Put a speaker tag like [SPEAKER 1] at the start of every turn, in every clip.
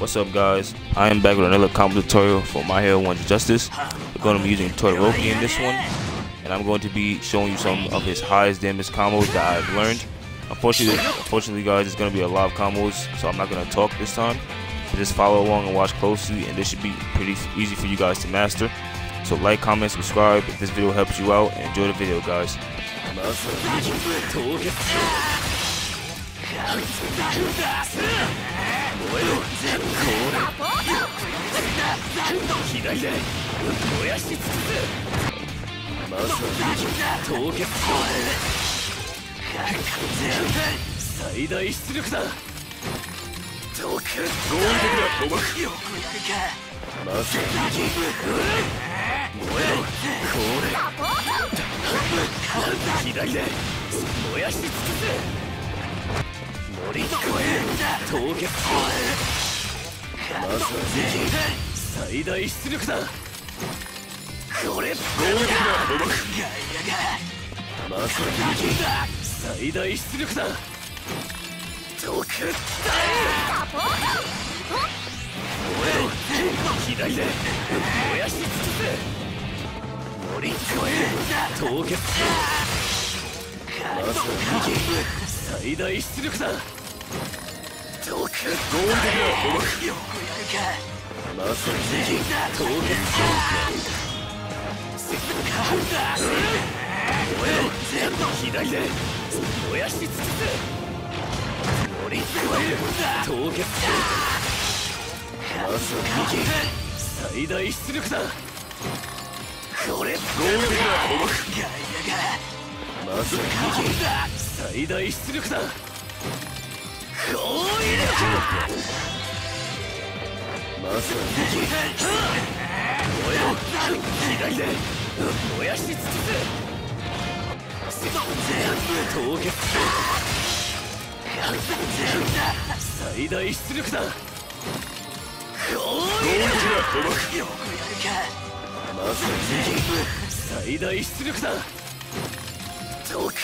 [SPEAKER 1] What's up guys? I am back with another combo tutorial for My Hero 1 Justice. We're going to be using Todoroki in this one. And I'm going to be showing you some of his highest damage combos that I've learned. Unfortunately, unfortunately guys, it's going to be a lot of combos, so I'm not going to talk this time. But just follow along and watch closely, and this should be pretty easy for you guys to master. So like, comment, subscribe if this video helps you out, and enjoy the video guys.
[SPEAKER 2] 燃やし尽くすまさに凍結最大出力だ凍結合理的な誤爆よくやるかまさに燃えろこれ左で燃やし尽くす乗り越え凍結まさに最大出力だ。これ。合理的な誤爆まさに最大出力だ。毒だ燃えろ左で燃やし尽くす乗り越え凍結。まさに最大出力だ。毒合理的な誤爆よくやるかまさに凍結左で燃やし尽くす乗り越える。凍結まさに最大出力だこれ合理的な捕獲まさに最大出力だまさに。燃えろ左で燃やし尽くす凍結最大出力だ合理的な捕獲よくやるかまさに最大出力だ毒だ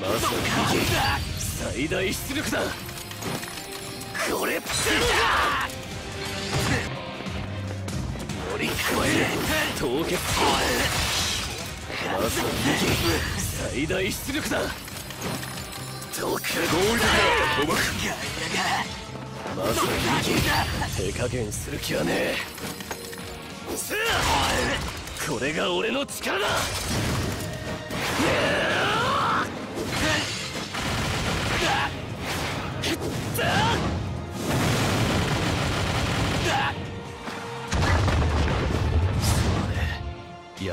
[SPEAKER 2] まさに最大出力だ。これ乗り越える凍結。まさに最大出力だ。合理的な捕獲まさに手加減する気はねえ。これが俺の力だ。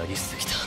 [SPEAKER 2] りすぎた。